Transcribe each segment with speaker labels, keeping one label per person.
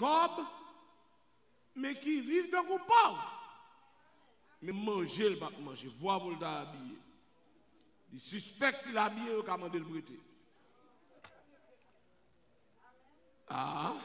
Speaker 1: kob, me ki viv tan kou pav. Me manje l bak manje, vwa pou l da abye. Di suspect si l abye yo kamande l brete. Ah,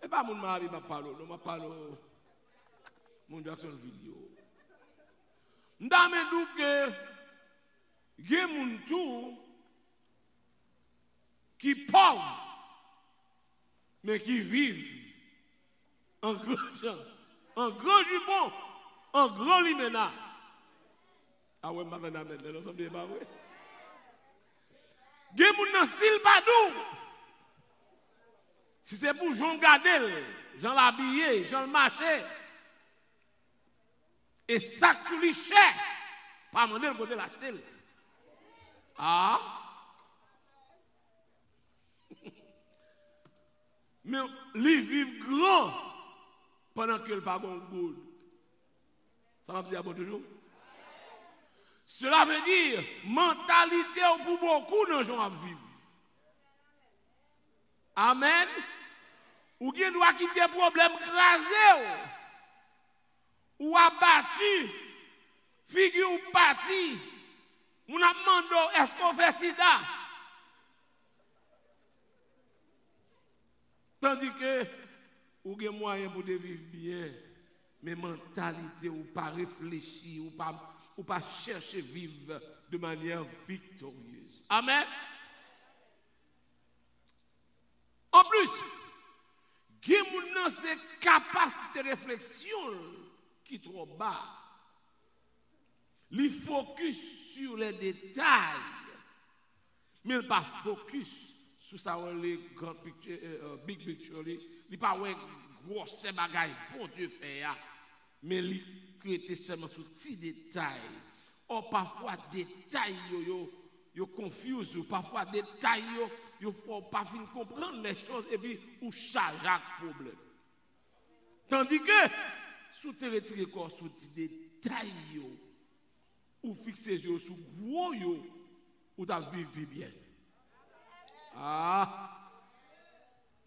Speaker 1: e ba moun ma abye ma palo, nou ma palo moun Jackson video. Nda men douke, gen moun tou ki pav. Mais qui vivent en grand champ, en grand jupon, en grand limena. Ah ouais, madame, amen, sommes des pas ouais. Gen moun nan sil. Si c'est pour Jean Gadel, Jean l'habillé, Jean marché, et ça sous lui cher, pas demander le l'acheter. Ah! Mais lui vivent grand pendant que le pas bon goût. Ça va dire bon toujours? Cela veut dire mentalité pour beaucoup de gens à vivre. Amen. Ou bien doit quitter problème crasé ou? Abattu, figure ou parti? Mon a demandé est-ce qu'on fait sida? Tandis que ou avez moyen pour vivre bien, mais mentalité ou pas réfléchir ou pas ou pas vivre de manière victorieuse. Amen. En plus, il y a ces capacités de réflexion qui sont trop bas. Il focus sur les détails, mais il pas focus sou sa wè li euh, euh, big picture li, li pa wè gwo se bagay bon dieu fè ya, men li krete seman sou ti detay. Or, pafwa detay yo yo, yo confuse ou parfois détail yo yo faut pas fin comprendre les choses et puis ou charge à problème tandis que sous te retirer corps sous détail yo ou fixer yo sous gros yo ou ta vivre bien. Ah.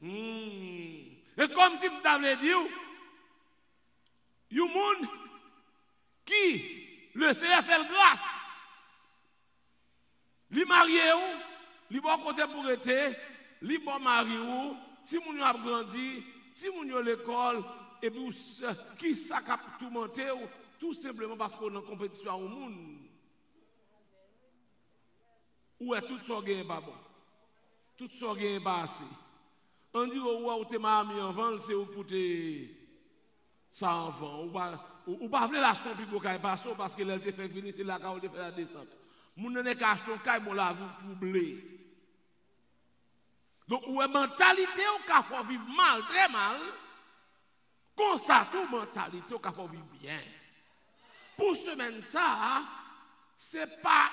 Speaker 1: Hmm. E kom si mta vle di ou, yon moun ki le seye fel glas, li marye ou, li bon kote pou rete, li bon mari ou, ti moun yo ap grandi, ti moun yo l'ekol, e bi ou ki sak ap toumante ou, tout simplement pasko nan kompetisyon ou moun, ou e tout so gen e babon. Tout ça gagne pas assez. On dit ou ou te mari en vente, c'est ou pour te ça en vent ou pas ou pas venir l'acheter puis go parce que elle te fait venir c'est là quand on te fait la descente. Moun n'est qu'à acheter kay mon la vous troublé. Donc, ou est mentalité ou ka faut vivre mal, très mal. Comme ça, tout mentalité ou ka faut vivre bien. Pour semaine ça, c'est pas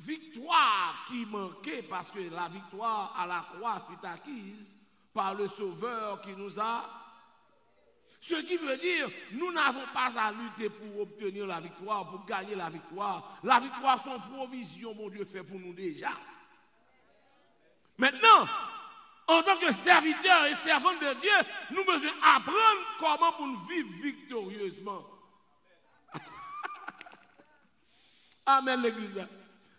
Speaker 1: victoire qui manquait parce que la victoire à la croix fut acquise par le Sauveur qui nous a. Ce qui veut dire, nous n'avons pas à lutter pour obtenir la victoire, pour gagner la victoire. La victoire, son provision, mon Dieu, fait pour nous déjà. Maintenant, en tant que serviteurs et servants de Dieu, nous devons apprendre comment nous vivre victorieusement. Amen, l'Église.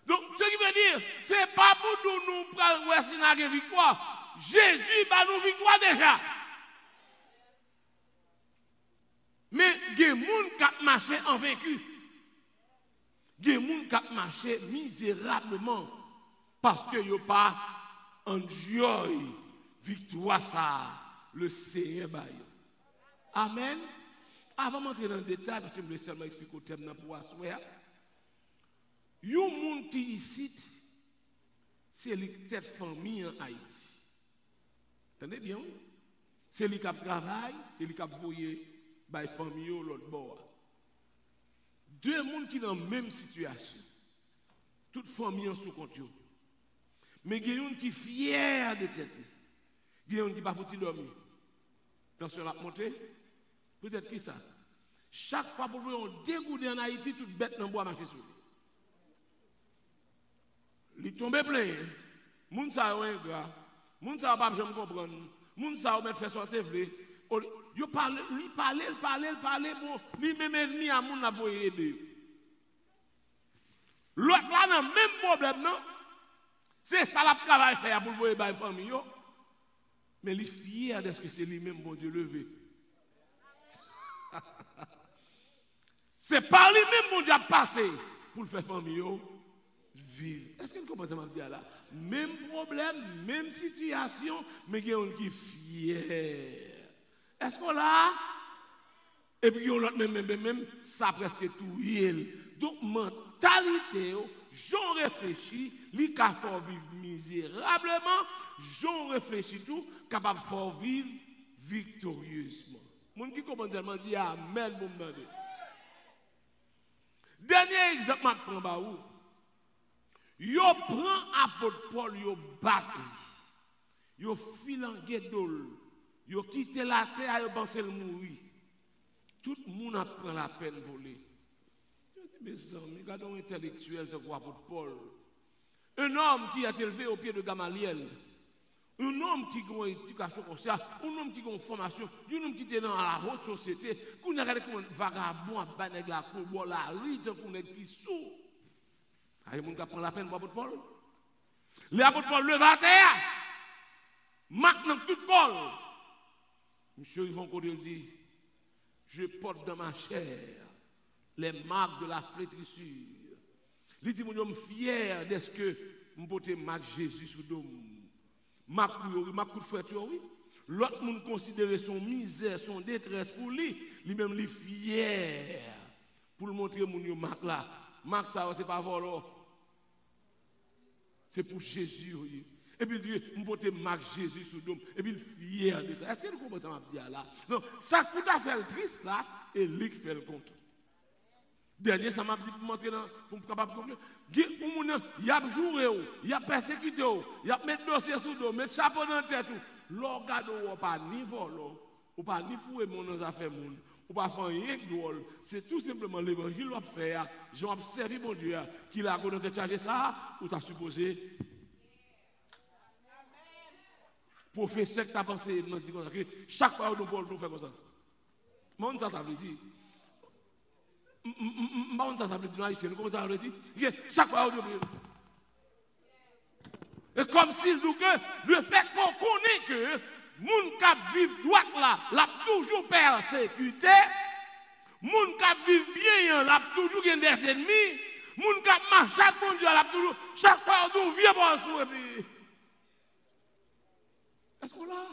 Speaker 1: Donc, ce qui veut dire, ce n'est pas pour nous nous prendre la victoire. Jésus va nous victoire déjà. Mais il y a des gens qui marché en vaincu. Il y a des gens qui marché misérablement parce que a pas enjoy victoire ça le Seigneur Amen. Avant d'entrer dans le détail, parce que je voulais seulement expliquer au thème pour asseoir. Yon moun qui ici, c'est les tête famille en Haïti. Entendez bien? C'est lui qui travaille, c'est lui qui voyé by famille l'autre bord. Deux mondes qui dans la même situation. Toute famille en sous contrôle. Mais il y a une qui est fière de tête. Il y a une qui pas foutu dormir. Attention la montée. Peut-être qui ça Chaque fois que vous voyez dégoûté en Haïti, toute bête dans bois marcher sur li tombe ple, moun sa yo engra, moun sa yo bab jom kompran, moun sa yo men fè sote vle, yo pale, li pale, li pale, li pale, bon, li men men mi a moun avoye ede. Lòk la nan men problem nan, se salap travay fè ya pou voye bay fami yo, men li fyer deske se li men bon die leve. Se par li men bon die ap pase pou l fè fami yo, viv. Eske nou kompon se map diya la? Mem problem, mem situasyon, me gen yon ki fyer. Esko la? E pi yon lot men men men men, sa preske tou yel. Donk mentalite yo, joun reflechi, li ka for viv mizirableman, joun reflechi tou, kapab for viv viktoryouzman. Moun ki kompon telman diya, amen moun mède. Denye egzakman pran ba ou, Yo prend apôtre Paul, yo bat Yo file en guédol. Yo quitté la terre, yo pensé le mourir. Tout le monde prend la peine pour lui. Je dis, mes amis, regardons intellectuel de quoi apôtre Paul. Un homme qui a été élevé au pied de Gamaliel. Un homme qui a une éducation comme ça, un homme qui a une formation, un homme qui est dans la haute société, qui a un vagabond banègue la rite, qui est sous. Il y a des gens qui prennent la peine pour l'apôtre Paul. L'apôtre Paul leva à terre. Maintenant, tout Paul. Monsieur Yvon Codel dit Je porte dans ma chair les marques de la flétrissure. Il dit Mon homme fier d'est-ce que je porte marque Jésus sous dôme. Ma coup de frère, oui. L'autre monde considère son misère, son détresse pour lui. Lui-même, fier pour le montrer mon marque là. Marque ça, c'est pas volant. C'est pour Jésus. Et puis, Dieu, je porte marque Jésus sous l'homme. Et puis, il est fier de ça. Est-ce que vous comprenez ça, m'a dit là? Non, ça tout à fait triste là, et qui fait le compte. Dernier, ça m'a dit pour montrer, pour me capable de comprendre. Il y a joué, il y a persécuté, il y a mis dossier sous l'homme, mettre chapeau dans la tête. L'organe, ou pas ni vol, ou pas ni fouer mon affaires, ou pas faire rien de drôle. C'est tout simplement l'évangile va faire. J'ai observé mon Dieu qu'il a connu de charger ça, ou t'as supposé. Professeur qui t'a pensé, il dit que chaque fois nous pouvons faire comme ça. Mon ça, ça veut dire. Mon ça, ça veut dire, ici, comment ça veut dire? Chaque fois nous Et comme s'il dit que le fait qu'on connaît que moun kap viv doak la, lap toujou persekute, moun kap viv bien yon, lap toujou gen des enmi, moun kap man chak moun diyo, lap toujou, chak fwa ou tou vie bansou, epi. Esko la?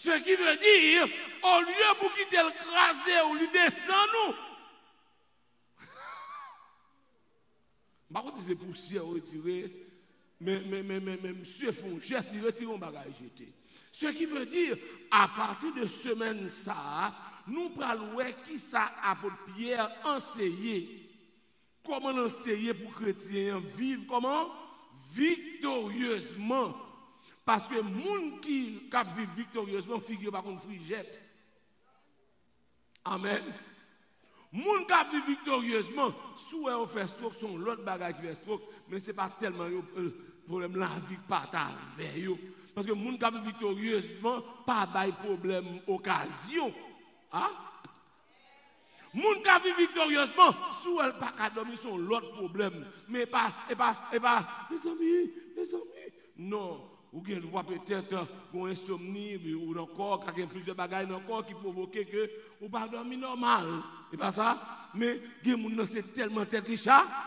Speaker 1: Se ki ve dir, ou liye pou ki tel krasè ou li desen nou. Bako ti se poussè ou retire, men msye fon ches, li retire ou bagay jete. Ce qui veut dire, à partir de semaine ça, nous parlons qui ça a pour Pierre enseigner. Comment enseigner pour chrétiens vivre comment? Victorieusement. Parce que les gens qui vivent victorieusement, figure par contre frigette. Amen. Gens qui vivent victorieusement, soit on fait stroke, sont l'autre bagage qui fait stroke, mais ce n'est pas tellement le problème la vie pas avec. Parce que gens qui victorieusement, pas de problème, occasion. Hein? Gens qui victorieusement, si elle pas qu'à dormir, sont l'autre problème. Mais pas, mes amis, mes amis. Non. Ou bien voit peut-être une insomnie, ou encore, plusieurs bagages encore qui provoquent que ou pas dormir normal. Et pas ça. Mais, c'est tellement tête qui chargé.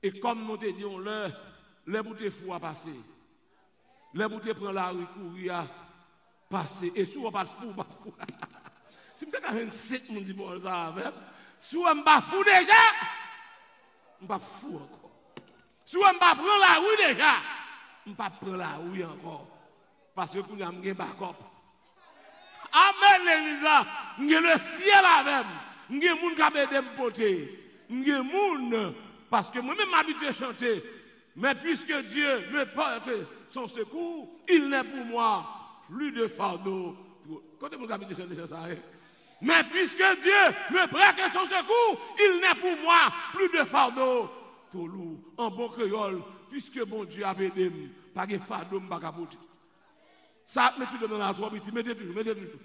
Speaker 1: Et comme nous te disons, les bouteilles fou à passer. Les bouteilles prennent la rue, courir à passer. Et souvent pas de fou, pas fou. si vous avez un sec, mon dit bon, ça. Si n'êtes pas fou déjà, ne pas fou encore. Si n'êtes pas prendre la rue déjà, ne pas prendre la rue encore. Parce que vous n'avez pas backup. Amen, Elisa. Avez le ciel avec. Vous avez des gens qui ont des beautés. Vous avez des gens, parce que moi-même m'habitué à chanter. Mais puisque Dieu me porte son secours, il n'est pour moi plus de fardeau. Quand ça, hein? mais puisque Dieu me prête son secours, il n'est pour moi plus de fardeau. Tout en bon créole, puisque bon Dieu a aidé, pas de fardeau, pas Ça, mettez dans la trois petits, mettez toujours, mettez toujours.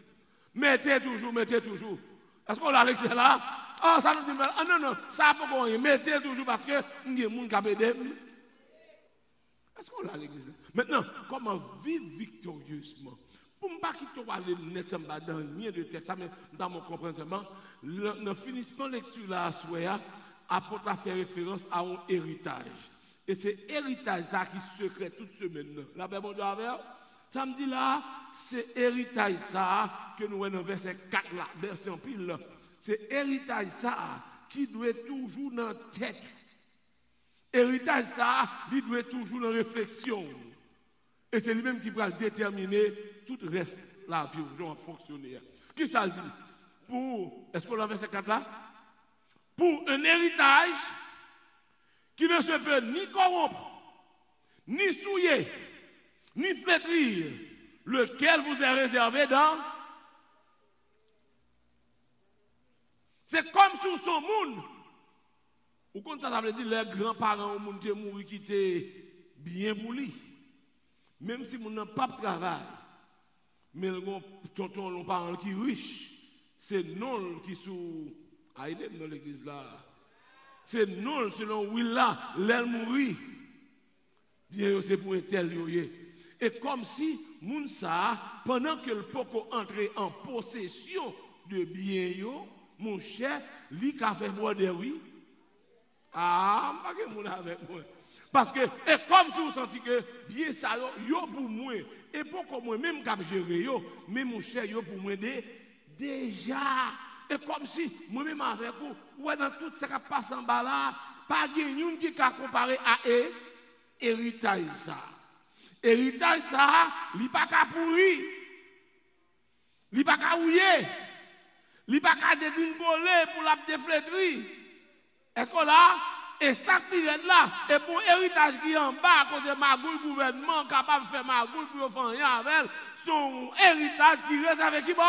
Speaker 1: Mettez toujours, mettez toujours. Est-ce qu'on l'a laissé là? Ah, ça nous dit, ah non, non, ça faut qu'on y mettez toujours parce que il y a des gens qui Est-ce qu'on l'a l'église? Maintenant, comment vivre victorieusement? Pour ne pas quitter aller net dans rien de texte, mais dans mon compréhension, le finissement de lecture là, apporte à faire référence à un héritage. Et c'est héritage ça qui secret toute semaine. La Bible de avec Samedi là, c'est héritage ça que nous dans verset 4 là, verset en pile. C'est héritage ça qui doit être toujours dans la tête. Ça, il doit toujours la réflexion. Et c'est lui-même qui va déterminer tout le reste de la vie, genre fonctionner. Qui ça dit? Pour, est-ce qu'on a verset 4 là Pour un héritage qui ne se peut ni corrompre, ni souiller, ni flétrir, lequel vous est réservé dans. C'est comme sous son monde. Ou comme ça, ça veut dire les grands-parents ont été morts qui étaient bien pour Même si mon n'a pas de travail, mais le tonton, le parent qui est riche, c'est non qui il est dans l'église là. C'est non selon il là, l'aile mourir. Bien, c'est pour un tel Et comme si, pendant que le poko entrait en possession de biens, mon cher, lui qui a fait boire des oui. Ah, mba gen moun avek mwen. Paske, e kom sou santi ke, biye sa yo, yo pou mwen, e pou kon mwen, mwen kap jere yo, mwen mwen chè yo pou mwen de, deja, e kom si, mwen mwen avek ou, wè nan tout se ka pasan ba la, pa gen yon ki ka kompare a e, eritay sa. Eritay sa, li pa ka pouri, li pa ka ouye, li pa ka dedin bolè pou la defletri, Est-ce qu'on a? Et ça qui est là, et pour héritage qui est en bas, à côté de magouille gouvernement capable de faire magouille pour faire rien avec, son héritage qui reste avec qui bon?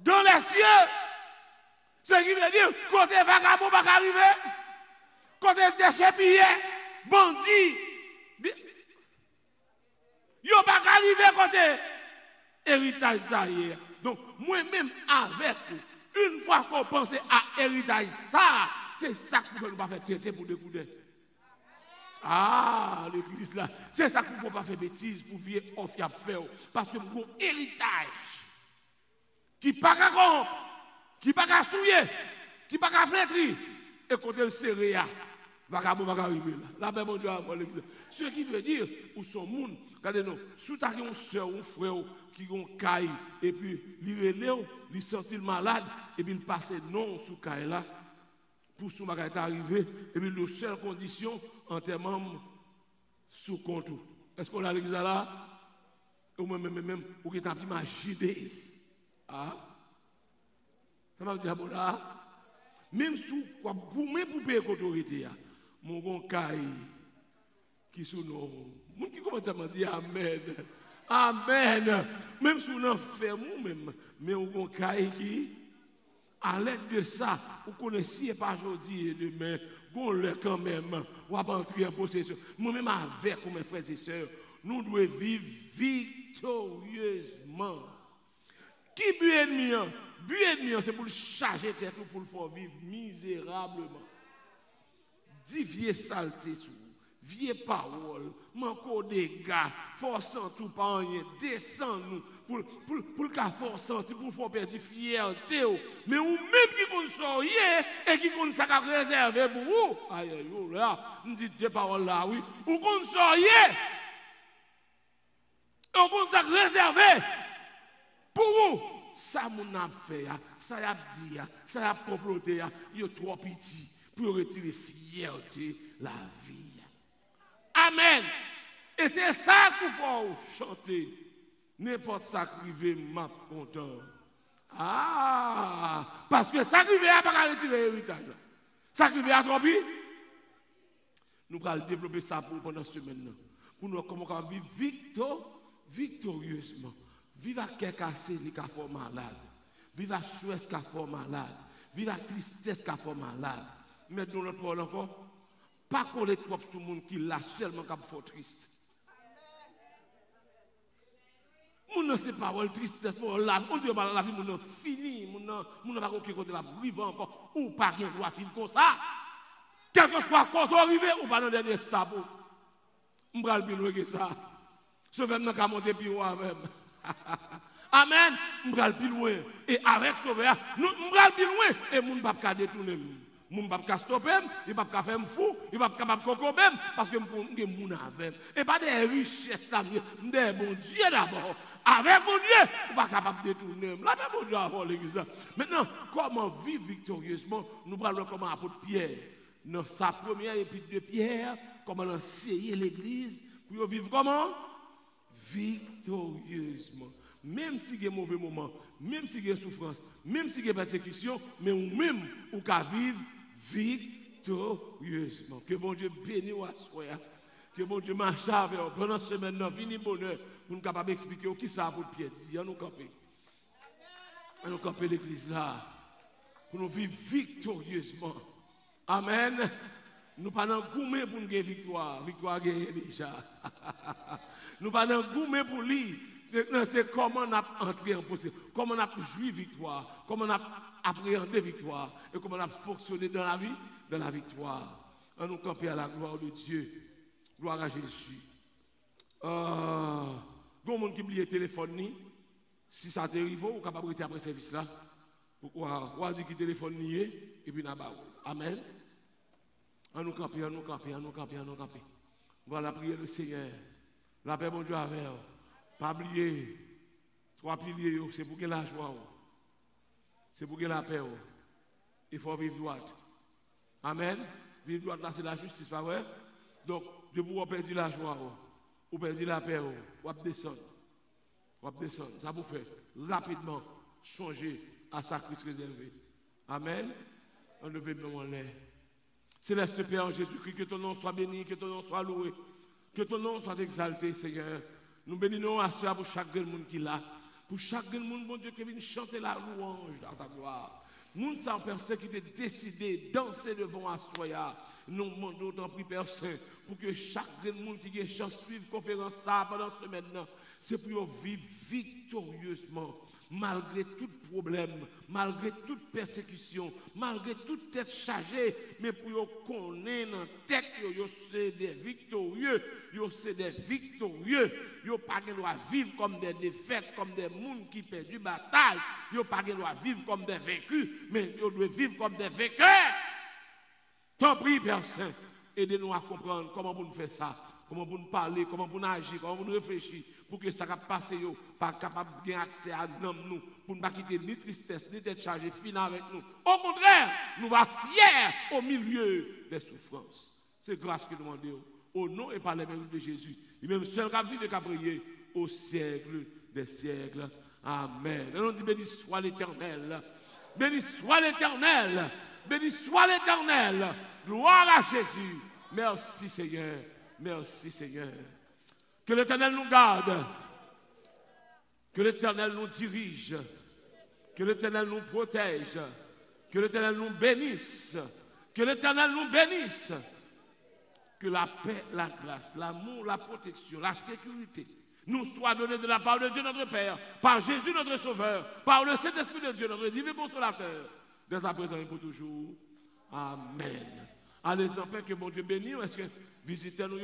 Speaker 1: dans les cieux. Ce qui veut dire, côté vagabond va arriver, côté déchet pillé, bandit, yo pas arriver côté héritage ça Donc, moi-même avec vous, une fois qu'on pense à héritage ça, c'est ça qu'il ne faut pas faire traiter pour découdre. Ah, l'église là, c'est ça qu'il ne faut pas faire bêtise pour vivre off faire. Parce que mon héritage qui pas qu'à corrompre, qui pas qu'à souiller, qui pas qu'à flétrir, et côté le serré, vagabond va arriver là. La Bible Dieu avant l'église. Ce qui veut dire, où son monde, regardez-nous, sous ta une soeur ou frère qui ont caille, et puis il relève, il sentit malade, et puis il passe non sous caille là, pour son bagage arrivé, et puis la seule condition, enterrement sous compte. Est-ce qu'on a l'église là? Ou même, même, même, ou qui t'a imaginé. Ah, ça m'a dit, là, même si quoi, gourmet pour payer l'autorité, mon bon caille qui sous. Mon qui commence à me dire Amen. Amen. Même si on en fait nous-mêmes, mais on bon caille qui, à l'aide de ça, vous connaissez pas aujourd'hui et demain, on l'est quand même, on va entrer en possession. Moi-même avec mes frères et sœurs, nous devons vivre victorieusement. Qui but ennemi But ennemi, c'est pour le charger tête pour le faire vivre misérablement. Di vie salte sou, vie pawol, manko de ga, forsan tou pa anye, desan nou, pou, pou, pou lka forsan ti pou fò perdi fiyerte ou. Men ou mèm ki kon sorye, e ki kon sakak rezerve pou ou. Oh Aye yo la, mdi de pawol la, oui. ou kon sorye, ou kon sak rezerve pou ou. Sa moun ap fè ya, sa yap di ya, sa yap komplote ya, yo tro piti. Pour retirer fierté la vie. Amen. Et c'est ça qu'il faut chanter. N'importe ça qui m'a content. Ah, parce que ça qui veut pas retirer l'héritage. Ça qui veut à trop Nous allons développer ça pendant ce semaine. Pour nous comment vivre victor, victorieusement. Vive à cœur cassé, qui a fait malade. Vive à qui a fait malade. Vive à tristesse qui a fait malade. met nou lot pol ankon, pa kole trop sou moun ki la selman kap fò trist. Moun nan se parol tristès, moun nan la, moun diyo ba la vi moun nan fini, moun nan pa kon ki kote la brivan ankon, ou pa gen do a fin kon sa, kelke swa konto rive, ou pa nan denye stabo. Mbral pi nou ge sa, se fèm nan ka monte pi ou avèm. Amen, mbral pi louen, e avèk sove a, mbral pi louen, e moun pap ka detounen moun. Mon ne pas stopper, il pas faire fou, il pas capable coco même parce que moun moun avec. Et pas des richesses des bon Dieu d'abord. Avec mon Dieu, on pas capable de détourner. Là bon Dieu avant l'église. Maintenant, comment vivre victorieusement Nous parlons comment apôtre Pierre dans sa première épître de Pierre, comment enseigner l'église pour vivre comment victorieusement. Même si il y a mauvais moment, même si il y a souffrance, même si il y a persécution, mais même ou qu'à vivre victorieusement. Que mon Dieu bénisse. Que mon Dieu marche avec vous pendant ce semaine, fini bonheur, pour nous capable d'expliquer qui ça pour pied. On nous camper. On nous camper l'église là. Pour nous vivre victorieusement. Amen. Nous pas dans gourmet pour nous gagner victoire. Victoire gagnée déjà. nous pas dans gourmet pour lui. C'est comment on a entré en possession, comment on a joué victoire, comment on a appréhendé victoire et comment on a fonctionné dans la vie, dans la victoire. On nous camper à la gloire de Dieu. Gloire à Jésus. Euh, a qui oublie le téléphone, si ça t'arrive, vous capable de après service là. Pourquoi? On dit que téléphone et puis on Amen. On nous camper, on nous camper, on nous camper, on nous camper. Voilà, prier le Seigneur. La paix, mon Dieu, avec vous. Pas oublier, trois piliers, c'est pour que la joie, c'est pour que la paix. Il faut vivre droit. Amen. Vivre droit, là, c'est la justice, pas vrai? Donc, de vous perdre la joie, ou perdre la paix, ou descendre. Ou descendre. Ça vous fait rapidement changer à sa Christ réservé. Amen. Ne veut en l'air. Céleste Père Jésus-Christ, que ton nom soit béni, que ton nom soit loué, que ton nom soit exalté, Seigneur. Nous bénissons à cela pour chaque monde qui l'a. Pour chaque monde, mon Dieu, qui vient chanter la louange dans ta gloire. Nous sans personne qui était décidé danser devant Assoya. Nous demandons tant pris personne pour que chaque monde qui ait chance suivre conférence ça pendant ce maintenant. C'est pour vivre victorieusement malgré tout problème, malgré toute persécution, malgré toute tête chargée, mais pour connaître dans tête, c'est des victorieux, c'est des victorieux, yo pas droit vivre comme des défaites, comme des mondes qui perdent du bataille, yo pas droit vivre comme des vaincus, mais yo doit vivre comme des vainqueurs. Tant pis, Saint, aidez-nous à comprendre comment vous faire ça, comment vous parler, comment vous agir, comment vous réfléchir pour que ça va passer, pas capable de accès à nous, pour ne pas quitter ni tristesse, ni être chargé, finir avec nous. Au contraire, nous va fiers au milieu des souffrances. C'est grâce que nous demandons au nom et par les mêmes de Jésus. Il même seul qui vivre et prier au siècle des siècles. Amen. Et on dit béni soit l'éternel. Béni soit l'éternel. Béni soit l'éternel. Gloire à Jésus. Merci Seigneur. Merci Seigneur. Que l'Éternel nous garde. Que l'Éternel nous dirige. Que l'Éternel nous protège. Que l'Éternel nous bénisse. Que l'Éternel nous bénisse. Que la paix, la grâce, l'amour, la protection, la sécurité nous soient données de la part de Dieu notre Père, par Jésus notre Sauveur, par le Saint-Esprit de Dieu notre divin consolateur, dès à présent et pour toujours. Amen. Allez en paix, que mon Dieu bénisse. visitando o